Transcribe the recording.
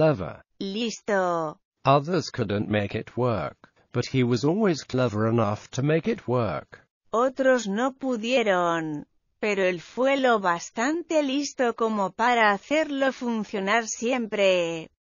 clever. Listo. Others couldn't make it work, but he was always clever enough to make it work. Otros no pudieron, pero él fue lo bastante listo como para hacerlo funcionar siempre.